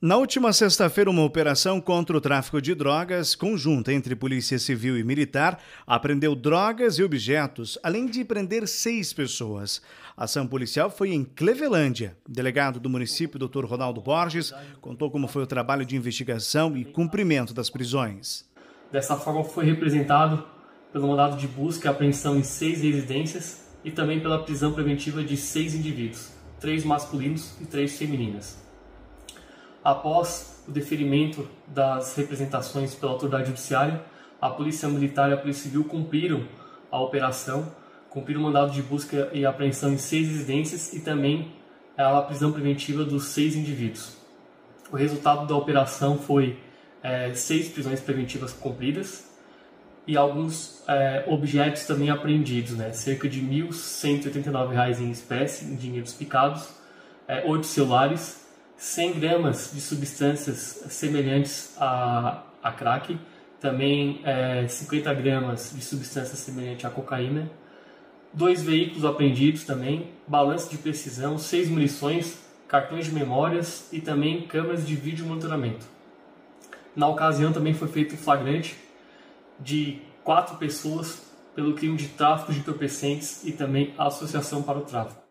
Na última sexta-feira, uma operação contra o tráfico de drogas, conjunta entre Polícia Civil e Militar, apreendeu drogas e objetos, além de prender seis pessoas. A ação policial foi em Clevelândia. O delegado do município, Dr. Ronaldo Borges, contou como foi o trabalho de investigação e cumprimento das prisões. Dessa forma, foi representado pelo mandado de busca e apreensão em seis residências e também pela prisão preventiva de seis indivíduos, três masculinos e três femininas. Após o deferimento das representações pela autoridade judiciária, a Polícia Militar e a Polícia Civil cumpriram a operação, cumpriram o mandado de busca e apreensão em seis residências e também a prisão preventiva dos seis indivíduos. O resultado da operação foi é, seis prisões preventivas cumpridas e alguns é, objetos também apreendidos, né? cerca de R$ 1.189 em espécie, em dinheiros picados, é, oito celulares, 100 gramas de substâncias semelhantes a, a crack, também é, 50 gramas de substância semelhante à cocaína, dois veículos apreendidos também, balança de precisão, seis munições, cartões de memórias e também câmeras de vídeo monitoramento. Na ocasião também foi feito flagrante de quatro pessoas pelo crime de tráfico de entorpecentes e também associação para o tráfico.